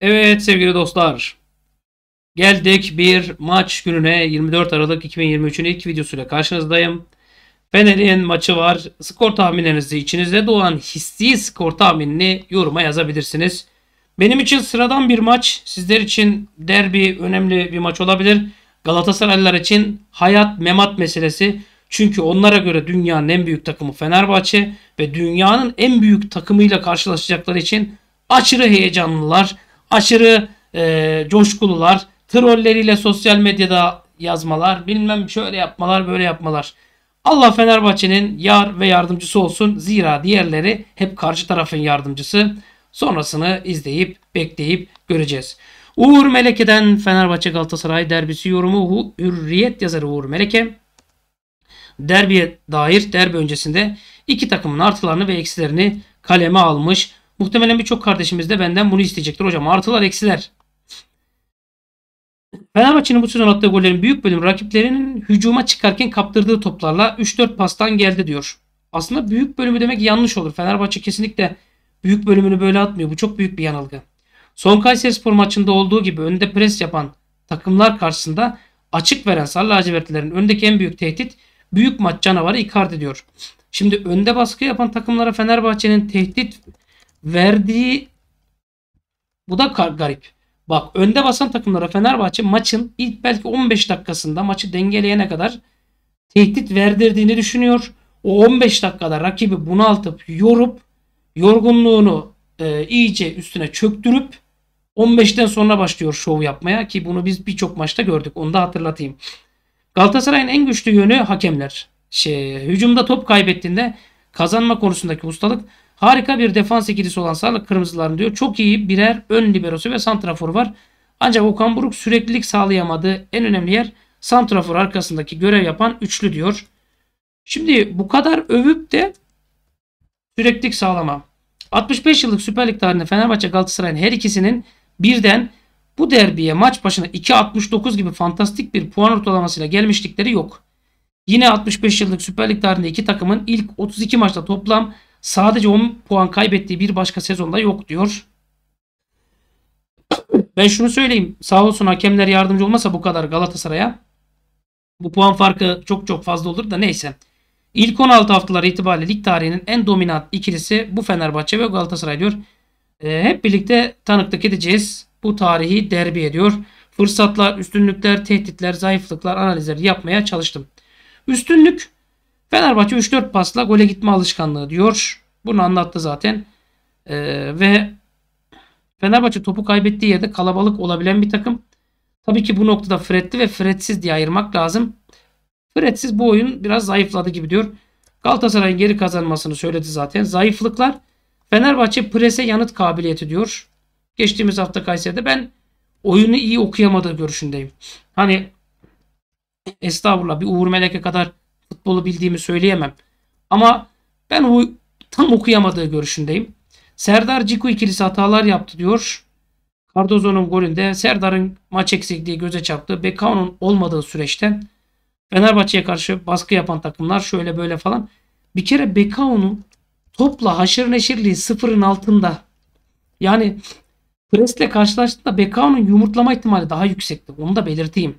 Evet sevgili dostlar. Geldik bir maç gününe 24 Aralık 2023'ün ilk videosuyla karşınızdayım. Fener'in maçı var. Skor tahminlerinizi içinizde doğan hissi skor tahminini yoruma yazabilirsiniz. Benim için sıradan bir maç. Sizler için derbi önemli bir maç olabilir. Galatasaraylılar için hayat memat meselesi. Çünkü onlara göre dünyanın en büyük takımı Fenerbahçe ve dünyanın en büyük takımıyla karşılaşacakları için aşırı heyecanlılar, aşırı e, coşkulular, trolleriyle sosyal medyada yazmalar, bilmem şöyle yapmalar, böyle yapmalar. Allah Fenerbahçe'nin yar ve yardımcısı olsun. Zira diğerleri hep karşı tarafın yardımcısı. Sonrasını izleyip bekleyip göreceğiz. Uğur Meleke'den Fenerbahçe Galatasaray derbisi yorumu Hürriyet yazarı Uğur Meleke. Derbiye dair derbi öncesinde iki takımın artılarını ve eksilerini kaleme almış. Muhtemelen birçok kardeşimiz de benden bunu isteyecektir. Hocam artılar eksiler. Fenerbahçe'nin bu sezon attığı gollerin büyük bölümü rakiplerinin hücuma çıkarken kaptırdığı toplarla 3-4 pastan geldi diyor. Aslında büyük bölümü demek yanlış olur. Fenerbahçe kesinlikle büyük bölümünü böyle atmıyor. Bu çok büyük bir yanılgı. Son Kayseri Spor maçında olduğu gibi önde pres yapan takımlar karşısında açık veren sarı lacivertlilerin öndeki en büyük tehdit büyük maç canavarı Icardi diyor. Şimdi önde baskı yapan takımlara Fenerbahçe'nin tehdit verdiği bu da garip. Bak önde basan takımlara Fenerbahçe maçın ilk belki 15 dakikasında maçı dengeleyene kadar tehdit verdirdiğini düşünüyor. O 15 dakikada rakibi bunaltıp yorup yorgunluğunu e, iyice üstüne çöktürüp 15'ten sonra başlıyor şov yapmaya ki bunu biz birçok maçta gördük. Onu da hatırlatayım. Galatasaray'ın en güçlü yönü hakemler. Şey, hücumda top kaybettiğinde kazanma konusundaki ustalık harika bir defans ikilisi olan Sarı Kırmızıların diyor. Çok iyi birer ön liberosu ve santraforu var. Ancak Okan Buruk süreklilik sağlayamadığı en önemli yer santrafor arkasındaki görev yapan üçlü diyor. Şimdi bu kadar övüp de süreklilik sağlama. 65 yıllık Süper Lig tarihinde Fenerbahçe Galatasaray'ın her ikisinin birden bu derbiye maç başına 2.69 gibi fantastik bir puan ortalamasıyla gelmişlikleri yok. Yine 65 yıllık Süper Lig tarihinde iki takımın ilk 32 maçta toplam sadece 10 puan kaybettiği bir başka sezonda yok diyor. Ben şunu söyleyeyim. Sağ olsun hakemler yardımcı olmasa bu kadar Galatasaray'a bu puan farkı çok çok fazla olur da neyse. İlk 16 haftalar itibariyle lig tarihinin en dominant ikilisi bu Fenerbahçe ve Galatasaray diyor. E, hep birlikte tanıklık edeceğiz. Bu tarihi derbi ediyor. Fırsatlar, üstünlükler, tehditler, zayıflıklar analizleri yapmaya çalıştım. Üstünlük Fenerbahçe 3-4 pasla gole gitme alışkanlığı diyor. Bunu anlattı zaten. Ee, ve Fenerbahçe topu kaybettiği yerde kalabalık olabilen bir takım. Tabii ki bu noktada Fred'li ve Fred'siz diye ayırmak lazım. Fred'siz bu oyun biraz zayıfladı gibi diyor. Galatasaray'ın geri kazanmasını söyledi zaten. Zayıflıklar Fenerbahçe prese yanıt kabiliyeti diyor. Geçtiğimiz hafta Kayseri'de ben oyunu iyi okuyamadığı görüşündeyim. Hani estağfurullah bir Uğur Melek'e kadar futbolu bildiğimi söyleyemem. Ama ben o tam okuyamadığı görüşündeyim. Serdar Ciku ikilisi hatalar yaptı diyor. Cardozo'nun golünde Serdar'ın maç eksikliği göze çarptı. Bekao'nun olmadığı süreçte Fenerbahçe'ye karşı baskı yapan takımlar şöyle böyle falan. Bir kere Bekao'nun topla haşır neşirliği sıfırın altında. Yani presle karşılaştığında Bekao'nun yumurtlama ihtimali daha yüksekti. Onu da belirteyim.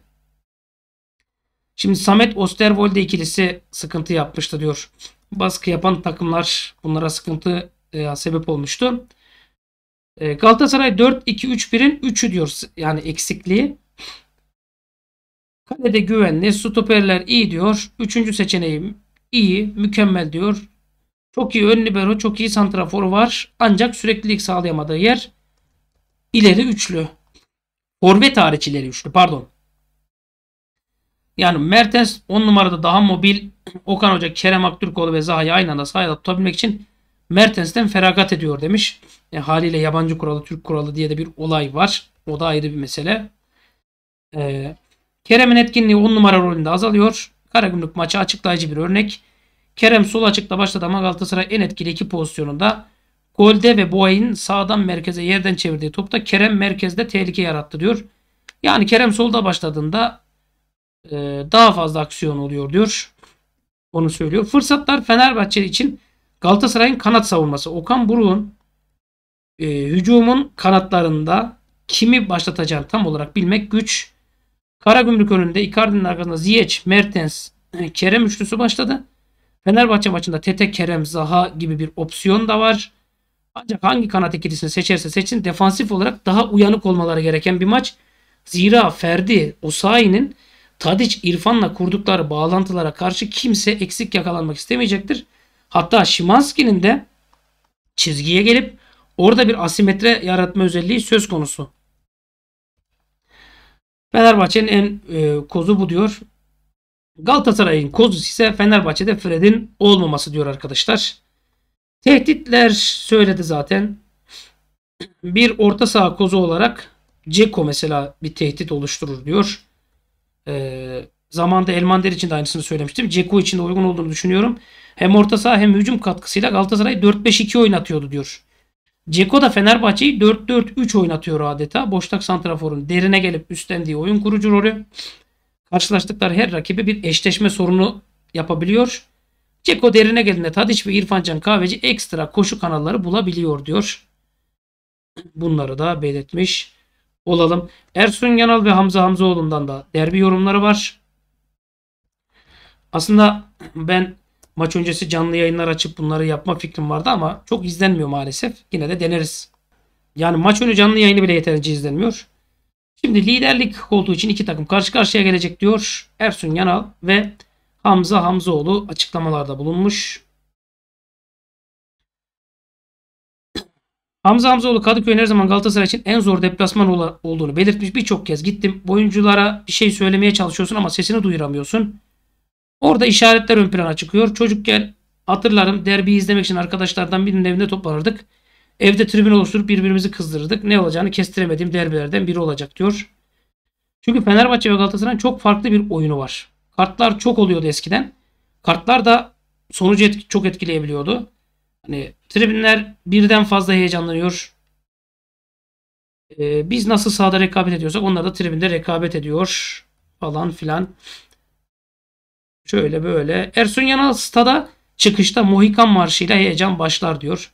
Şimdi Samet Osterwolde ikilisi sıkıntı yapmıştı diyor. Baskı yapan takımlar bunlara sıkıntı e, sebep olmuştu. E, Galatasaray 4-2-3-1'in 3'ü diyor yani eksikliği. Kalede güvenli, stoperler iyi diyor. Üçüncü seçeneğim iyi, mükemmel diyor. Çok iyi ön libero, çok iyi santraforu var. Ancak süreklilik sağlayamadığı yer ileri üçlü. Forvet hariç ileri üçlü pardon. Yani Mertens 10 numarada daha mobil. Okan Hoca Kerem Aktürkoğlu ve Zaha'yı aynı anda sahada tutabilmek için Mertens'ten feragat ediyor demiş. E, haliyle yabancı kuralı, Türk kuralı diye de bir olay var. O da ayrı bir mesele. E, Kerem'in etkinliği 10 numara rolünde azalıyor. Karagümrük maçı açıklayıcı bir örnek. Kerem sol açıkta başladı ama Galatasaray en etkili iki pozisyonunda. Golde ve Boay'ın sağdan merkeze yerden çevirdiği topta Kerem merkezde tehlike yarattı diyor. Yani Kerem solda başladığında daha fazla aksiyon oluyor diyor. Onu söylüyor. Fırsatlar Fenerbahçe için Galatasaray'ın kanat savunması. Okan Buruk'un e, hücumun kanatlarında kimi başlatacağını tam olarak bilmek güç. Karagümrük önünde Icardi'nin arkasında Ziyech, Mertens, Kerem üçlüsü başladı. Fenerbahçe maçında Tete, Kerem, Zaha gibi bir opsiyon da var. Ancak hangi kanat ikilisini seçerse seçsin defansif olarak daha uyanık olmaları gereken bir maç. Zira Ferdi, Osayi'nin Tadic, İrfan'la kurdukları bağlantılara karşı kimse eksik yakalanmak istemeyecektir. Hatta Şimanski'nin de çizgiye gelip orada bir asimetre yaratma özelliği söz konusu. Fenerbahçe'nin en e, kozu bu diyor. Galatasaray'ın kozu ise Fenerbahçe'de Fred'in olmaması diyor arkadaşlar. Tehditler söyledi zaten. Bir orta saha kozu olarak Ceko mesela bir tehdit oluşturur diyor. Ee, zamanda Elmander için de aynısını söylemiştim. Ceko için de uygun olduğunu düşünüyorum. Hem orta saha hem hücum katkısıyla Galatasaray 4-5-2 oynatıyordu diyor. Ceko da Fenerbahçe'yi 4-4-3 oynatıyor adeta. Boştak santraforun derine gelip üstlendiği oyun kurucu rolü. Karşılaştıkları her rakibi bir eşleşme sorunu yapabiliyor. Ceko derine geldiğinde Tadiç ve İrfancan Kahveci ekstra koşu kanalları bulabiliyor diyor. Bunları da belirtmiş olalım. Ersun Yanal ve Hamza Hamzaoğlu'ndan da derbi yorumları var. Aslında ben maç öncesi canlı yayınlar açıp bunları yapma fikrim vardı ama çok izlenmiyor maalesef. Yine de deneriz. Yani maç önü canlı yayını bile yeterince izlenmiyor. Şimdi liderlik olduğu için iki takım karşı karşıya gelecek diyor Ersun Yanal ve Hamza Hamzoğlu açıklamalarda bulunmuş. Hamza Hamzoğlu Kadıköy'ün her zaman Galatasaray için en zor deplasman olduğunu belirtmiş. Birçok kez gittim. Oyunculara bir şey söylemeye çalışıyorsun ama sesini duyuramıyorsun. Orada işaretler ön plana çıkıyor. Çocukken hatırlarım derbi izlemek için arkadaşlardan birinin evinde toplanırdık. Evde tribün oluşturup birbirimizi kızdırırdık. Ne olacağını kestiremediğim derbilerden biri olacak diyor. Çünkü Fenerbahçe ve Galatasaray'ın çok farklı bir oyunu var. Kartlar çok oluyordu eskiden. Kartlar da sonucu etki, çok etkileyebiliyordu. Hani tribünler birden fazla heyecanlanıyor. Ee, biz nasıl sahada rekabet ediyorsak onlar da tribünde rekabet ediyor falan filan. Şöyle böyle. Ersun Yanal stada çıkışta Mohikan marşıyla heyecan başlar diyor.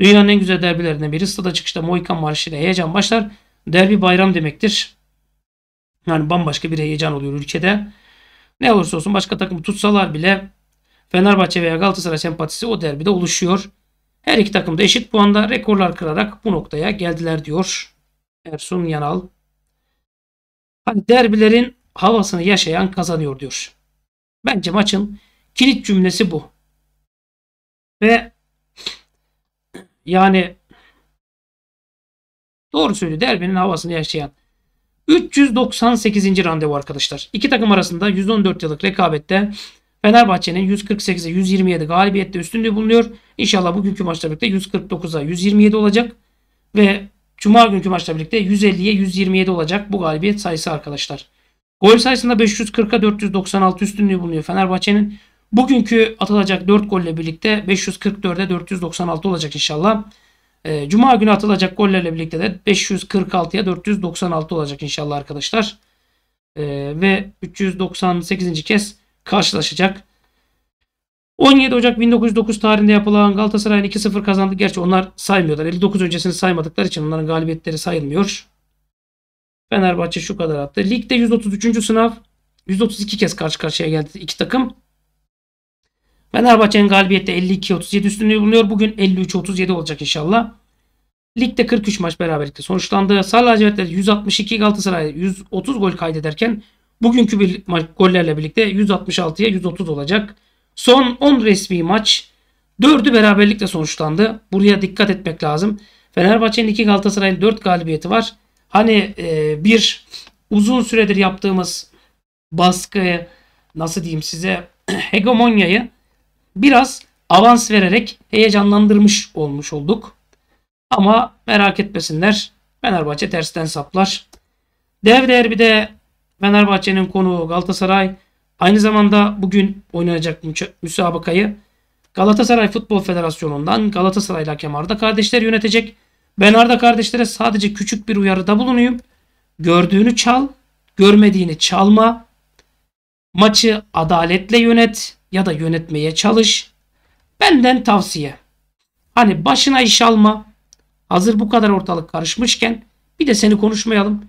Dünyanın en güzel derbilerinden biri stada çıkışta Mohikan marşıyla heyecan başlar. Derbi bayram demektir. Yani bambaşka bir heyecan oluyor ülkede. Ne olursa olsun başka takım tutsalar bile Fenerbahçe veya Galatasaray sempatisi o derbide oluşuyor. Her iki takım da eşit puanda rekorlar kırarak bu noktaya geldiler diyor Ersun Yanal. Hani derbilerin havasını yaşayan kazanıyor diyor. Bence maçın kilit cümlesi bu. Ve yani doğru söylüyor derbinin havasını yaşayan 398. randevu arkadaşlar. İki takım arasında 114 yıllık rekabette Fenerbahçe'nin 148'e 127 galibiyette üstünlüğü bulunuyor. İnşallah bugünkü maçla birlikte 149'a 127 olacak. Ve Cuma günkü maçla birlikte 150'ye 127 olacak bu galibiyet sayısı arkadaşlar. Gol sayısında 540'a 496 üstünlüğü bulunuyor Fenerbahçe'nin. Bugünkü atılacak 4 golle birlikte 544'e 496 olacak inşallah. Ee, Cuma günü atılacak gollerle birlikte de 546'ya 496 olacak inşallah arkadaşlar. Ee, ve 398. kez karşılaşacak. 17 Ocak 1909 tarihinde yapılan Galatasaray'ın 2-0 kazandı. Gerçi onlar saymıyorlar. 59 öncesini saymadıkları için onların galibiyetleri sayılmıyor. Fenerbahçe şu kadar attı. Ligde 133. sınav 132 kez karşı karşıya geldi iki takım. Fenerbahçe'nin galibiyette 52-37 üstünlüğü bulunuyor. Bugün 53-37 olacak inşallah. Ligde 43 maç beraberlikte sonuçlandı. Sarı lacivertler 162 Galatasaray 130 gol kaydederken bugünkü bir gollerle birlikte 166'ya 130 olacak. Son 10 resmi maç 4'ü beraberlikle sonuçlandı. Buraya dikkat etmek lazım. Fenerbahçe'nin 2 Galatasaray'ın 4 galibiyeti var. Hani e, bir uzun süredir yaptığımız baskıyı nasıl diyeyim size hegemonyayı biraz avans vererek heyecanlandırmış olmuş olduk. Ama merak etmesinler. Fenerbahçe tersten saplar. Dev derbide Fenerbahçe'nin konuğu Galatasaray aynı zamanda bugün oynanacak müsabakayı Galatasaray Futbol Federasyonu'ndan Galatasaraylı hakem Arda kardeşler yönetecek. Ben Arda kardeşlere sadece küçük bir uyarıda bulunuyum. Gördüğünü çal, görmediğini çalma. Maçı adaletle yönet ya da yönetmeye çalış. Benden tavsiye. Hani başına iş alma. Hazır bu kadar ortalık karışmışken Bir de seni konuşmayalım.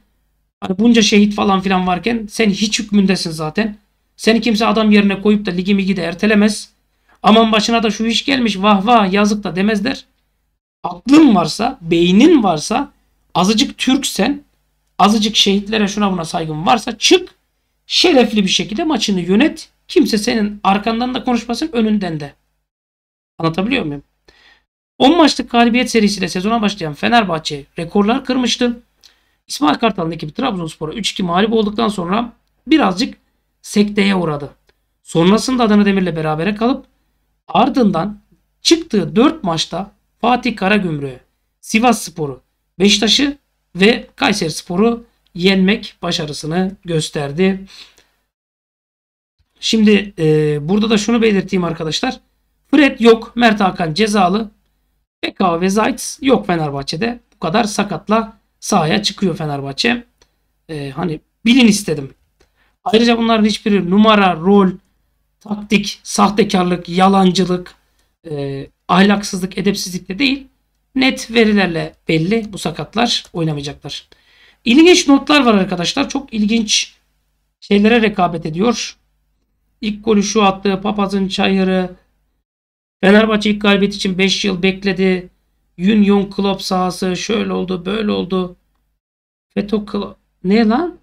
Hani bunca şehit falan filan varken sen hiç hükmündesin zaten. Seni kimse adam yerine koyup da ligi migi de ertelemez. Aman başına da şu iş gelmiş vah vah yazık da demezler. Aklın varsa, beynin varsa, azıcık Türksen, azıcık şehitlere şuna buna saygın varsa çık şerefli bir şekilde maçını yönet. Kimse senin arkandan da konuşmasın önünden de. Anlatabiliyor muyum? 10 maçlık galibiyet serisiyle sezona başlayan Fenerbahçe rekorlar kırmıştı. İsmail Kartal'ın ekibi Trabzonspor'a 3-2 mağlup olduktan sonra birazcık sekteye uğradı. Sonrasında Adana Demir'le berabere kalıp ardından çıktığı 4 maçta Fatih Karagümrük'ü, Sivas Sporu, Beşiktaş'ı ve Kayseri Sporu yenmek başarısını gösterdi. Şimdi e, burada da şunu belirteyim arkadaşlar. Fred yok. Mert Hakan cezalı. Pekka ve Zayt yok Fenerbahçe'de. Bu kadar sakatla sahaya çıkıyor Fenerbahçe. E, hani bilin istedim. Ayrıca bunların hiçbiri numara, rol, taktik, sahtekarlık, yalancılık, e, ahlaksızlık, edepsizlik de değil. Net verilerle belli bu sakatlar oynamayacaklar. İlginç notlar var arkadaşlar. Çok ilginç şeylere rekabet ediyor. İlk golü şu attığı Papaz'ın çayırı. Fenerbahçe ilk galibiyet için 5 yıl bekledi. Union Club sahası şöyle oldu böyle oldu. Feto Club ne lan?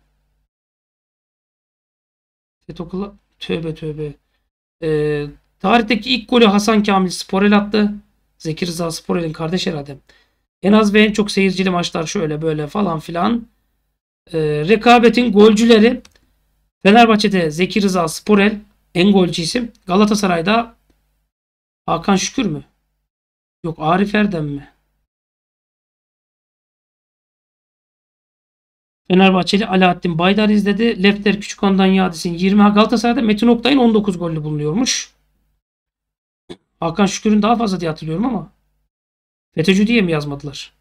Feto Club tövbe tövbe. Ee, tarihteki ilk golü Hasan Kamil Sporel attı. Zeki Rıza Sporel'in kardeş herhalde. En az ve en çok seyircili maçlar şöyle böyle falan filan. Ee, rekabetin golcüleri Fenerbahçe'de Zeki Rıza Sporel en golcü isim. Galatasaray'da Hakan Şükür mü? Yok Arif Erdem mi? Fenerbahçeli Alaaddin Baydar izledi. Lefter Küçükon'dan Yadis'in 20. Galatasaray'da Metin Oktay'ın 19 gollü bulunuyormuş. Hakan Şükür'ün daha fazla diye hatırlıyorum ama FETÖ'cü diye mi yazmadılar?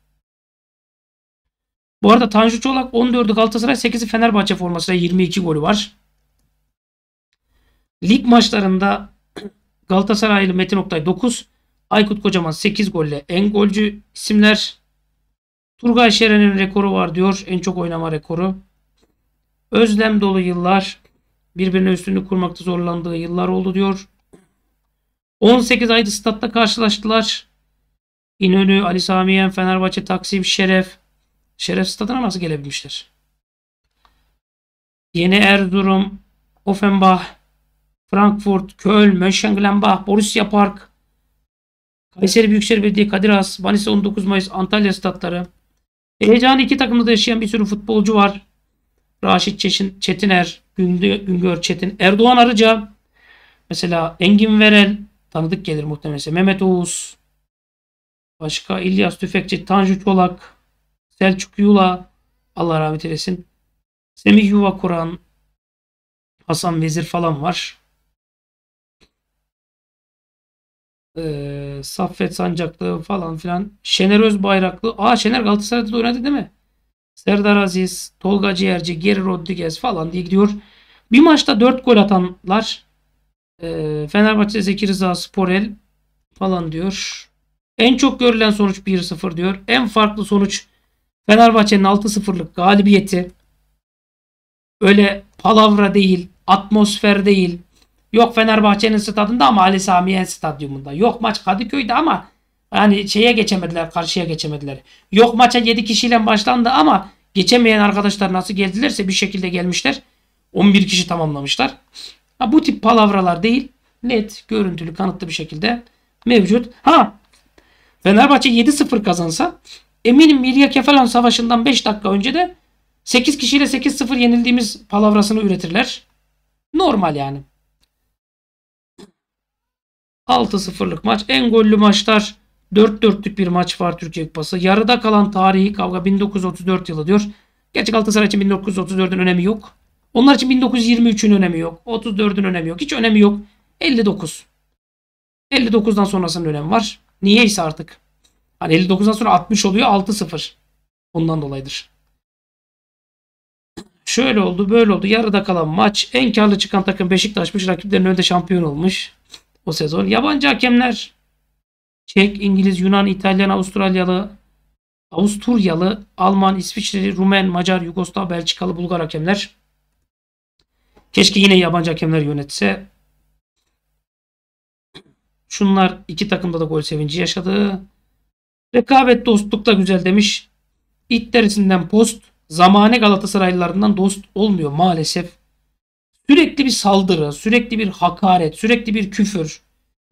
Bu arada Tanju Çolak 14'ü Galatasaray 8'i Fenerbahçe formasıyla 22 golü var. Lig maçlarında Galatasaraylı Metin Oktay 9, Aykut Kocaman 8 golle en golcü isimler. Turgay Şeren'in rekoru var diyor. En çok oynama rekoru. Özlem dolu yıllar. Birbirine üstünlük kurmakta zorlandığı yıllar oldu diyor. 18 ayda statta karşılaştılar. İnönü, Ali Samiyen, Fenerbahçe, Taksim, Şeref. Şeref stadına nasıl gelebilmişler? Yeni Erzurum, Offenbach, Frankfurt, Köln, Mönchengladbach, Borussia Park, Kayseri Büyükşehir Belediye, Kadir Has, Manisa 19 Mayıs, Antalya statları. Heyecanı iki takımda da yaşayan bir sürü futbolcu var. Raşit Çetin, Çetiner, Güngör Çetin, Erdoğan Arıca, mesela Engin Verel, tanıdık gelir muhtemelen. Mehmet Oğuz, başka İlyas Tüfekçi, Tanju Çolak, Selçuk Yula, Allah rahmet eylesin. Semih Yuva Kur'an, Hasan Vezir falan var. Ee, Saffet Sancaklı falan filan. Şener Özbayraklı. Aa Şener Galatasaray'da da oynadı değil mi? Serdar Aziz, Tolga Ciğerci, Geri Rodriguez falan diye gidiyor. Bir maçta 4 gol atanlar e, Fenerbahçe Zeki Rıza Sporel falan diyor. En çok görülen sonuç 1-0 diyor. En farklı sonuç Fenerbahçe'nin 6-0'lık galibiyeti. Öyle palavra değil, atmosfer değil. Yok Fenerbahçe'nin stadında ama Ali Samiyen stadyumunda. Yok maç Kadıköy'de ama yani şeye geçemediler, karşıya geçemediler. Yok maça 7 kişiyle başlandı ama geçemeyen arkadaşlar nasıl geldilerse bir şekilde gelmişler. 11 kişi tamamlamışlar. Ha, bu tip palavralar değil. Net, görüntülü, kanıtlı bir şekilde mevcut. Ha Fenerbahçe 7-0 kazansa eminim Mirya Kefalan Savaşı'ndan 5 dakika önce de 8 kişiyle 8-0 yenildiğimiz palavrasını üretirler. Normal yani. 6-0'lık maç. En gollü maçlar 4-4'lük bir maç var Türkiye Kupası. Yarıda kalan tarihi kavga 1934 yılı diyor. Gerçi Galatasaray için 1934'ün önemi yok. Onlar için 1923'ün önemi yok. 34'ün önemi yok. Hiç önemi yok. 59. 59'dan sonrasının önemi var. Niyeyse artık. Hani 59'dan sonra 60 oluyor 6-0. Ondan dolayıdır. Şöyle oldu böyle oldu. Yarıda kalan maç. En karlı çıkan takım Beşiktaş'mış. Rakiplerin önünde şampiyon olmuş. O sezon. Yabancı hakemler Çek, İngiliz, Yunan, İtalyan, Avustralyalı, Avusturyalı, Alman, İsviçreli, Rumen, Macar, Yugoslav, Belçikalı, Bulgar hakemler. Keşke yine yabancı hakemler yönetse. Şunlar iki takımda da gol sevinci yaşadı. Rekabet dostluk da güzel demiş. İt derisinden post zamane Galatasaraylılarından dost olmuyor maalesef. Sürekli bir saldırı, sürekli bir hakaret, sürekli bir küfür.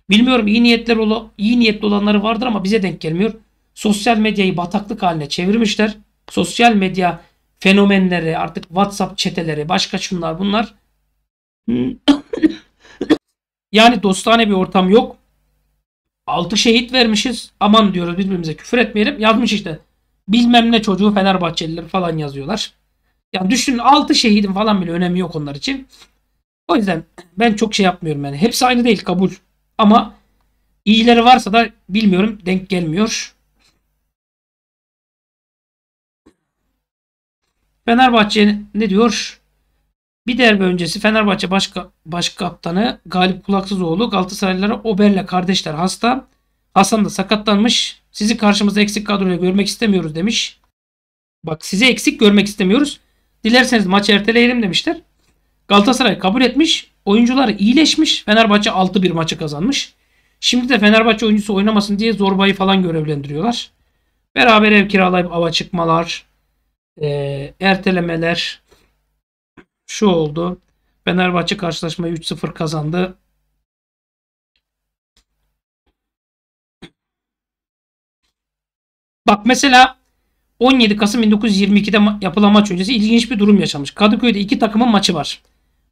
Bilmiyorum iyi niyetler ola, iyi niyetli olanları vardır ama bize denk gelmiyor. Sosyal medyayı bataklık haline çevirmişler. Sosyal medya fenomenleri, artık WhatsApp çeteleri, başka şunlar bunlar. yani dostane bir ortam yok. Altı şehit vermişiz. Aman diyoruz birbirimize küfür etmeyelim. Yazmış işte. Bilmem ne çocuğu Fenerbahçeliler falan yazıyorlar. Yani düşünün 6 şehidin falan bile önemi yok onlar için. O yüzden ben çok şey yapmıyorum yani. Hepsi aynı değil kabul. Ama iyileri varsa da bilmiyorum denk gelmiyor. Fenerbahçe ne diyor? Bir derbi öncesi Fenerbahçe baş, baş kaptanı Galip Kulaksızoğlu Galatasaraylılara Ober'le kardeşler hasta. Hasan da sakatlanmış. Sizi karşımızda eksik kadroyla görmek istemiyoruz demiş. Bak sizi eksik görmek istemiyoruz. Dilerseniz maçı erteleyelim demişler. Galatasaray kabul etmiş. Oyuncular iyileşmiş. Fenerbahçe 6-1 maçı kazanmış. Şimdi de Fenerbahçe oyuncusu oynamasın diye Zorba'yı falan görevlendiriyorlar. Beraber ev kiralayıp ava çıkmalar, e, ertelemeler şu oldu. Fenerbahçe karşılaşmayı 3-0 kazandı. Bak mesela 17 Kasım 1922'de yapılan maç öncesi ilginç bir durum yaşamış. Kadıköy'de iki takımın maçı var.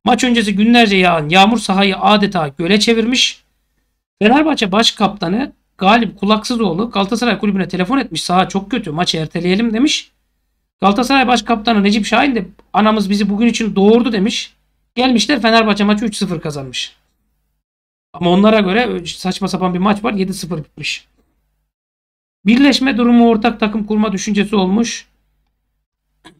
Maç öncesi günlerce yağan yağmur sahayı adeta göle çevirmiş. Fenerbahçe baş kaptanı Galip Kulaksızoğlu Galatasaray kulübüne telefon etmiş. Saha çok kötü maçı erteleyelim demiş. Galatasaray baş kaptanı Necip Şahin de anamız bizi bugün için doğurdu demiş. Gelmişler Fenerbahçe maçı 3-0 kazanmış. Ama onlara göre saçma sapan bir maç var 7-0 bitmiş. Birleşme durumu ortak takım kurma düşüncesi olmuş.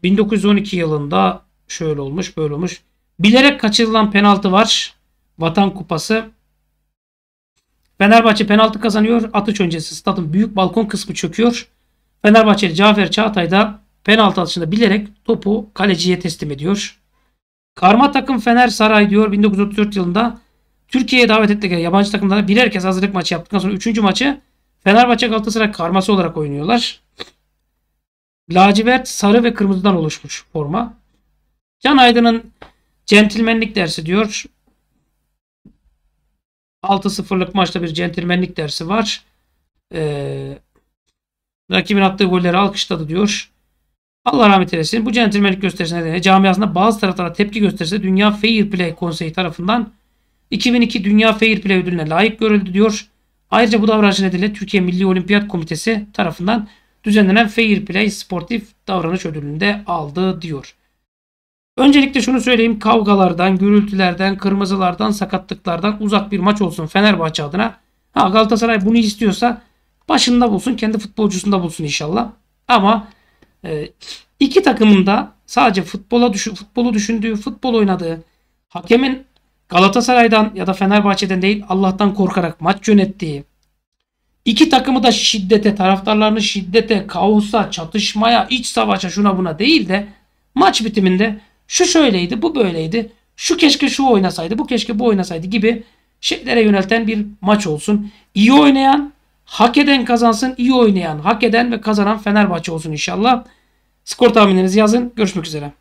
1912 yılında şöyle olmuş böyle olmuş. Bilerek kaçırılan penaltı var. Vatan Kupası. Fenerbahçe penaltı kazanıyor. Atış öncesi stadın büyük balkon kısmı çöküyor. Fenerbahçeli Cafer Çağatay da penaltı atışında bilerek topu kaleciye teslim ediyor. Karma takım Fener Saray diyor 1934 yılında Türkiye'ye davet ettikleri yabancı takımlara birer kez hazırlık maçı yaptıktan sonra 3. maçı Fenerbahçe Galatasaray karması olarak oynuyorlar. Lacivert, sarı ve kırmızıdan oluşmuş forma. Can Aydın'ın centilmenlik dersi diyor. 6-0'lık maçta bir centilmenlik dersi var. Ee, rakibin attığı golleri alkışladı diyor. Allah rahmet eylesin. Bu centilmenlik gösterisi nedeniyle camiasında bazı taraflara tepki gösterisi Dünya Fair Play Konseyi tarafından 2002 Dünya Fair Play ödülüne layık görüldü diyor. Ayrıca bu davranış nedeniyle Türkiye Milli Olimpiyat Komitesi tarafından düzenlenen Fair Play sportif davranış ödülünü de aldı diyor. Öncelikle şunu söyleyeyim. Kavgalardan, gürültülerden, kırmızılardan, sakatlıklardan uzak bir maç olsun Fenerbahçe adına. Ha Galatasaray bunu istiyorsa başında bulsun, kendi futbolcusunda bulsun inşallah. Ama e, iki takımın da sadece futbola düşün, futbolu düşündüğü, futbol oynadığı, hakemin Galatasaray'dan ya da Fenerbahçe'den değil Allah'tan korkarak maç yönettiği, iki takımı da şiddete, taraftarlarını şiddete, kaosa, çatışmaya, iç savaşa şuna buna değil de maç bitiminde şu şöyleydi, bu böyleydi, şu keşke şu oynasaydı, bu keşke bu oynasaydı gibi şeylere yönelten bir maç olsun. İyi oynayan, hak eden kazansın, iyi oynayan, hak eden ve kazanan Fenerbahçe olsun inşallah. Skor tahminlerinizi yazın. Görüşmek üzere.